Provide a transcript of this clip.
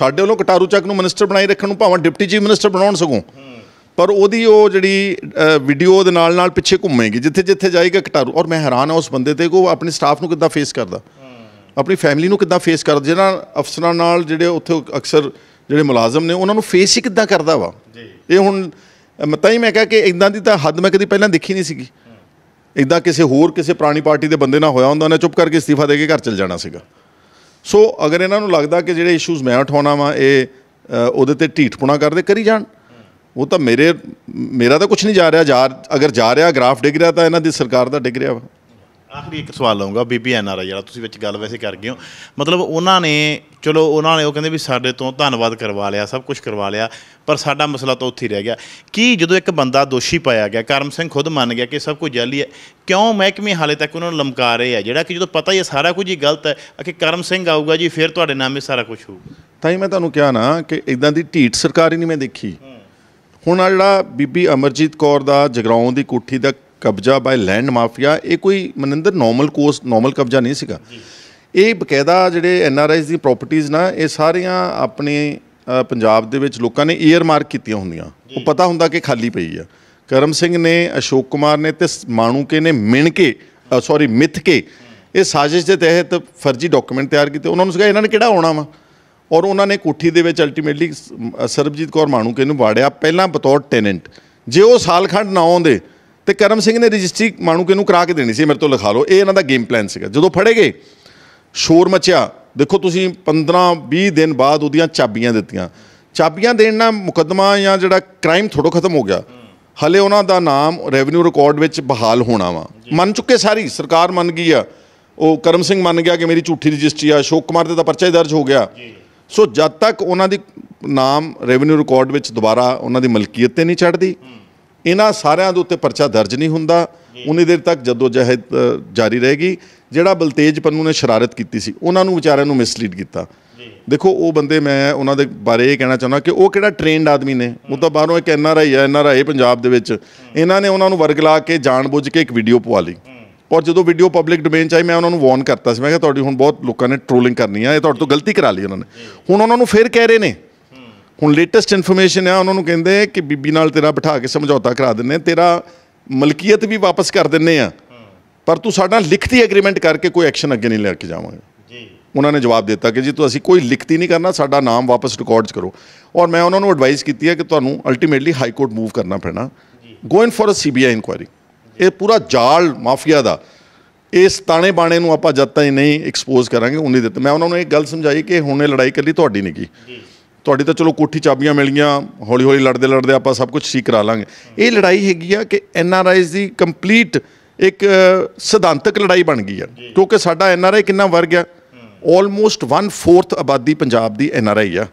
ਸਾਡੇ ਵੱਲੋਂ ਕਟਾਰੂ ਚੱਕ ਨੂੰ ਮਿਨਿਸਟਰ ਬਣਾਈ ਰੱਖਣ ਨੂੰ ਭਾਵੇਂ ਡਿਪਟੀ ਚੀਫ ਮਿਨਿਸਟਰ ਬਣਾਉਣ ਸਗੋਂ ਪਰ ਉਹਦੀ ਉਹ ਜਿਹੜੀ ਵੀਡੀਓ ਦੇ ਨਾਲ ਨਾਲ ਪਿੱਛੇ ਘੁੰਮੇਗੀ ਜਿੱਥੇ ਜਿੱਥੇ ਜਾਏਗਾ ਕਟਾਰੂ। ਔਰ ਮੈਂ ਹੈਰਾਨ ਆ ਉਸ ਬੰਦੇ ਤੇ ਕਿ ਉਹ ਆਪਣੇ ਸਟਾਫ ਨੂੰ ਕਿੱਦਾਂ ਫੇਸ ਕਰਦਾ। ਆਪਣੀ ਫੈਮਿਲੀ ਨੂੰ ਕਿੱਦਾਂ ਫੇਸ ਕਰਦਾ ਜਿਹੜਾ ਅਫਸਰਾਂ ਨਾਲ ਜਿਹੜੇ ਉੱਥੇ ਅਕਸਰ ਜਿਹੜੇ ਮੁਲਾਜ਼ਮ ਨੇ ਉਹਨਾਂ ਨੂੰ ਫੇਸ ਹੀ ਕਿੱਦਾਂ ਕਰਦਾ ਵਾ। ਇਹ ਹੁਣ ਅ, ਤਾਂ ਹੀ ਮੈਂ ਕਿਹਾ ਕਿ ਇਦਾਂ ਦੀ ਤਾਂ ਹੱਦ ਮੈਂ ਕਦੀ ਪਹਿਲਾਂ ਦੇਖੀ ਨਹੀਂ ਸੀਗੀ। ਇਦਾਂ ਕਿਸੇ ਹੋਰ ਕਿਸੇ ਪੁਰਾਣੀ ਪਾਰਟੀ ਦੇ ਬੰਦੇ ਨਾਲ ਹੋਇਆ ਹੁੰਦਾ ਉਹਨੇ ਚੁੱਪ ਕਰਕੇ ਅਸਤੀਫਾ ਦੇ ਕੇ ਘਰ ਚਲ ਜਾਣਾ ਸੀਗਾ। ਸੋ ਅਗਰ ਇਹਨਾਂ ਨੂੰ ਲੱਗਦਾ ਕਿ ਜਿਹੜੇ ਇਸ਼ੂਜ਼ ਮੈਂ ਉਠਾਉਣਾ ਵਾ, ਇਹ ਉਹਦੇ ਤੇ ਢੀਠਪੁਣਾ ਕਰਦੇ, ਕਰੀ ਜਾਣ। ਉਹ ਤਾਂ ਮੇਰੇ, ਮੇਰਾ ਤਾਂ ਕੁਝ ਨਹੀਂ ਜਾ ਰਿਹਾ, ਜਾ, ਅਗਰ ਜਾ ਰਿਹਾ ਗ੍ਰਾਫ ਡਿੱਗ ਰਿਹਾ, ਤਾਂ ਇਹਨਾਂ ਦੀ ਸਰਕਾਰ ਦਾ ਡਿੱਗ ਰਿਹਾ ਵਾ। ਆਖਰੀ ਇੱਕ ਸਵਾਲ ਲਵਾਂਗਾ ਬੀਬੀ ਐਨ ਆਰ ਆਈ ਜਿਹੜਾ ਤੁਸੀਂ ਵਿੱਚ ਗੱਲ ਵੈਸੇ ਕਰ ਗਏ ਹੋ। ਮਤਲਬ ਉਹਨਾਂ ਨੇ ਚਲੋ ਉਹਨਾਂ ਨੇ ਉਹ ਕਹਿੰਦੇ ਵੀ ਸਾਡੇ ਤੋਂ ਧੰਨਵਾਦ ਕਰਵਾ ਲਿਆ ਸਭ ਕੁਝ ਕਰਵਾ ਲਿਆ ਪਰ ਸਾਡਾ ਮਸਲਾ ਤਾਂ ਉੱਥੇ ਰਹਿ ਗਿਆ। ਕੀ ਜਦੋਂ ਇੱਕ ਬੰਦਾ ਦੋਸ਼ੀ ਪਾਇਆ ਗਿਆ ਕਰਮ ਸਿੰਘ ਖੁਦ ਮੰਨ ਗਿਆ ਕਿ ਸਭ ਕੁਝ ਜਾਲੀ ਹੈ ਕਿਉਂ ਮਹਿਕਮੇ ਹਾਲੇ ਤੱਕ ਉਹਨਾਂ ਨੂੰ ਲਮਕਾ ਰਹੇ ਆ? ਜਿਹੜਾ ਕਿ ਜਦੋਂ ਪਤਾ ਹੀ ਹੈ ਸਾਰਾ ਕੁਝ ਹੀ ਗਲਤ ਹੈ ਕਿ ਕਰਮ ਸਿੰਘ ਆਊਗਾ ਜੀ ਫਿਰ ਤੁਹਾਡੇ ਨਾਮੇ ਸਾਰਾ ਕੁਝ ਹੋਊਗਾ। ਤਾਂ ਹੀ ਮੈਂ ਤੁਹਾਨੂੰ ਕਿਹਾ ਨਾ ਕਿ ਇਦਾਂ ਦੀ ਢੀਠ ਸਰਕਾਰ ਹੀ ਨਹੀਂ ਮੈਂ ਦੇਖੀ। ਹੁਣ ਜਿਹੜਾ ਬੀਬੀ ਅਮਰਜੀਤ ਕੌਰ ਦਾ ਜਗਰਾਉਂ ਦੀ ਕੋਠੀ ਦਾ ਕਬਜ਼ਾ ਬਾਈ ਲੈਂਡ ਮਾਫੀਆ ਇਹ ਕੋਈ ਮਨਿੰਦਰ ਨਾਰਮਲ ਕੋਸ ਨਾਰਮਲ ਕਬਜ਼ਾ ਨਹੀਂ ਸੀਗਾ। ਇਹ ਬਕਾਇਦਾ ਜਿਹੜੇ ਐਨ ਆਰ ਆਈਜ਼ ਦੀ ਪ੍ਰਾਪਰਟੀਆਂ ਨਾ ਇਹ ਸਾਰੀਆਂ ਆਪਣੇ ਪੰਜਾਬ ਦੇ ਵਿੱਚ ਲੋਕਾਂ ਨੇ ਈਅਰ ਮਾਰਕ ਕੀਤੀਆਂ ਹੁੰਦੀਆਂ। ਉਹ ਪਤਾ ਹੁੰਦਾ ਕਿ ਖਾਲੀ ਪਈ ਆ। ਕਰਮ ਸਿੰਘ ਨੇ ਅਸ਼ੋਕ ਕੁਮਾਰ ਨੇ ਤੇ ਮਾਣੂਕੇ ਨੇ ਮਿਣ ਕੇ ਸੌਰੀ ਮਿੱਥ ਕੇ ਇਹ ਸਾਜ਼ਿਸ਼ ਦੇ ਤਹਿਤ ਫਰਜ਼ੀ ਡਾਕੂਮੈਂਟ ਤਿਆਰ ਕੀਤੇ। ਉਹਨਾਂ ਨੂੰ ਸੀਗਾ ਇਹਨਾਂ ਨੇ ਕਿਹੜਾ ਆਉਣਾ ਵਾ? ਔਰ ਉਹਨਾਂ ਨੇ ਕੋਠੀ ਦੇ ਵਿੱਚ ਅਲਟੀਮੇਟਲੀ ਸਰਬਜੀਤ ਕੌਰ ਮਾਣੂਕੇ ਨੂੰ ਵਾੜਿਆ ਪਹਿਲਾਂ ਬਤੌਰ ਟੈਨੈਂਟ ਜੇ ਉਹ ਸਾਲਖੰਡ ਨਾ ਆਉਂਦੇ ਤੇ ਕਰਮ ਸਿੰਘ ਨੇ ਰਜਿਸਟਰੀ ਮਾਣੂਕੇ ਨੂੰ ਕਰਾ ਕੇ ਦੇਣੀ ਸੀ ਮੇਰੇ ਤੋਂ ਲਿਖਾ ਲਓ। ਇਹ ਇਹਨਾਂ ਦਾ ਗੇਮ ਪਲਾਨ ਸੀਗਾ। ਜਦੋਂ ਫੜੇ ਗਏ ਸ਼ੋਰ ਮਚਿਆ। ਦੇਖੋ ਤੁਸੀਂ 15 20 ਦਿਨ ਬਾਅਦ ਉਹਦੀਆਂ ਚਾਬੀਆਂ ਦਿੱਤੀਆਂ। ਚਾਬੀਆਂ ਦੇਣ ਨਾਲ ਮੁਕੱਦਮਾ ਜਾਂ ਜਿਹੜਾ ਕ੍ਰਾਈਮ ਥੋੜੋ ਖਤਮ ਹੋ ਗਿਆ। ਹਲੇ ਉਹਨਾਂ ਦਾ ਨਾਮ ਰੈਵਨਿਊ ਰਿਕਾਰਡ ਵਿੱਚ ਬਹਾਲ ਹੋਣਾ ਵਾ। ਮੰਨ ਚੁੱਕੇ ਸਾਰੀ ਸਰਕਾਰ ਮੰਨ ਗਈ ਆ। ਉਹ ਕਰਮ ਸਿੰਘ ਮੰਨ ਗਿਆ ਕਿ ਮੇਰੀ ਝੂਠੀ ਰਜਿਸਟਰੀ ਆ ਅਸ਼ੋਕ ਕੁਮਾਰ ਦੇ ਤਾਂ ਪਰਚਾ ਹੀ ਦਰਜ ਹੋ ਗਿਆ। ਸੋ ਜਦ ਤੱਕ ਉਹਨਾਂ ਦੀ ਨਾਮ ਰੈਵਨਿਊ ਰਿਕਾਰਡ ਵਿੱਚ ਦੁਬਾਰਾ ਉਹਨਾਂ ਦੀ ਮਲਕੀਅਤ ਤੇ ਨਹੀਂ ਚੜ੍ਹਦੀ ਇਹਨਾਂ ਸਾਰਿਆਂ ਦੇ ਉੱਤੇ ਪਰਚਾ ਦਰਜ ਨਹੀਂ ਹੁੰਦਾ। ਉਨੀ ਦੇਰ ਤੱਕ ਜਦੋਂ ਜਹਿਦ ਜਾਰੀ ਰਹੇਗੀ। ਜਿਹੜਾ ਬਲਤੇਜ ਪੰਨੂ ਨੇ ਸ਼ਰਾਰਤ ਕੀਤੀ ਸੀ ਉਹਨਾਂ ਨੂੰ ਵਿਚਾਰਿਆਂ ਨੂੰ ਮਿਸਲੀਡ ਕੀਤਾ। ਦੇਖੋ ਉਹ ਬੰਦੇ ਮੈਂ ਉਹਨਾਂ ਦੇ ਬਾਰੇ ਇਹ ਕਹਿਣਾ ਚਾਹੁੰਦਾ ਕਿ ਉਹ ਕਿਹੜਾ ਟ੍ਰੇਨਡ ਆਦਮੀ ਨੇ? ਉਹ ਤਾਂ ਬਾਹਰੋਂ ਇੱਕ ਐਨ ਆਰ ਆਈ ਹੈ ਐਨ ਆਰ ਆਈ ਪੰਜਾਬ ਦੇ ਵਿੱਚ। ਇਹਨਾਂ ਨੇ ਉਹਨਾਂ ਨੂੰ ਵਰਗਲਾ ਕੇ ਜਾਣਬੁੱਝ ਕੇ ਇੱਕ ਵੀਡੀਓ ਪਵਾ ਲਈ। ਔਰ ਜਦੋਂ ਵੀਡੀਓ ਪਬਲਿਕ ਡੋਮੇਨ ਚ ਆਈ ਮੈਂ ਉਹਨਾਂ ਨੂੰ ਵਾਰਨ ਕਰਤਾ ਸੀ। ਮੈਂ ਕਿਹਾ ਤੁਹਾਡੀ ਹੁਣ ਬਹੁਤ ਲੋਕਾਂ ਨੇ ਟ੍ਰੋਲਿੰਗ ਕਰਨੀ ਆ। ਇਹ ਤੁਹਾਡੇ ਤੋਂ ਗਲਤੀ ਕਰਾ ਲਈ ਉਹਨਾਂ ਨੇ। ਹੁਣ ਉਹਨਾਂ ਨੂੰ ਫੇਰ ਕਹਿ ਰਹੇ ਨੇ ਹੁਣ ਲੇਟੈਸਟ ਇਨਫੋਰਮੇਸ਼ਨ ਆ ਉਹਨਾਂ ਨੂੰ ਕਹਿੰਦੇ ਕਿ ਬੀਬੀ ਨਾਲ ਤੇਰਾ ਬਿਠਾ ਕੇ ਸਮਝੌਤਾ ਕਰਾ ਦਿੰਨੇ ਤੇਰਾ ਮਲਕੀਅਤ ਵੀ ਵਾਪਸ ਕਰ ਦਿੰਨੇ ਆ। ਪਰ ਤੂੰ ਸਾਡਾ ਲਿਖਤੀ ਐਗਰੀਮੈਂਟ ਕਰਕੇ ਕੋਈ ਐਕਸ਼ਨ ਅੱਗੇ ਨਹੀਂ ਲੈ ਕੇ ਜਾਵਾਂਗੇ। ਜੀ। ਉਹਨਾਂ ਨੇ ਜਵਾਬ ਦਿੱਤਾ ਕਿ ਜੀ ਤੂੰ ਅਸੀਂ ਕੋਈ ਲਿਖਤੀ ਨਹੀਂ ਕਰਨਾ ਸਾਡਾ ਨਾਮ ਵਾਪਸ ਰਿਕਾਰਡ 'ਚ ਕਰੋ। ਔਰ ਮੈਂ ਉਹਨਾਂ ਨੂੰ ਐਡਵਾਈਸ ਕੀਤੀ ਹੈ ਕਿ ਤੁਹਾਨੂੰ ਅਲਟੀਮੇਟਲੀ ਹਾਈ ਕੋਰਟ ਮੂਵ ਕਰਨਾ ਪੈਣਾ। Go in for a CBI inquiry ਇਹ ਪੂਰਾ ਜਾਲ ਮਾਫੀਆ ਦਾ। ਇਸ ਤਾਣੇ ਬਾਣੇ ਨੂੰ ਆਪਾਂ ਜਦ ਤਾਈਂ ਨਹੀਂ ਐਕਸਪੋਜ਼ ਕਰਾਂਗੇ ਉਨੀ ਦਿੱਤ ਮੈਂ ਉਹਨਾਂ ਨੂੰ ਇਹ ਗੱਲ ਸਮਝਾਈ ਕਿ ਹੁਣ ਇਹ ਲੜਾਈ ਕੱਲੀ ਤੁਹਾਡੀ ਨਹੀਂ ਗੀ। ਤੁਹਾਡੀ ਤਾਂ ਚਲੋ ਕੋਠੀ ਚਾਬੀਆਂ ਮਿਲ ਗਈਆਂ ਹੌਲੀ ਹੌਲੀ ਲੜਦੇ ਲੜਦੇ ਆਪਾਂ ਸਭ ਕੁਝ ਠੀਕ ਕਰਾ ਲਾਂਗੇ। ਇਹ ਲੜਾਈ ਹੈਗੀ ਆ ਕਿ ਐਨ ਆਰ ਆਈਜ਼ ਦੀ ਕੰਪਲੀਟ ਇੱਕ ਸਿਧਾਂਤਕ ਲੜਾਈ ਬਣ ਗਈ ਆ। ਕਿਉਂਕਿ ਸਾਡਾ ਐਨ ਆਰ ਆਈ ਕਿੰਨਾ ਵਰ ਗਿਆ ਆਲਮੋਸਟ 1/4 ਆਬਾਦੀ ਪੰਜਾਬ ਦੀ ਐਨ ਆਰ ਆਈ ਆ।